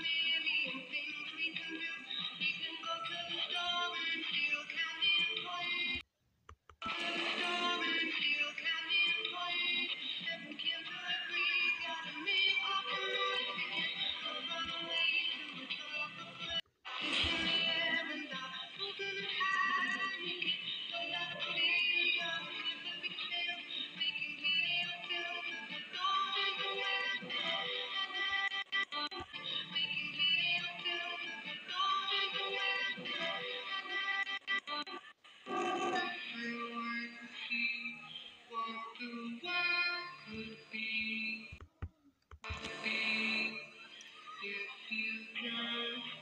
me and. you know,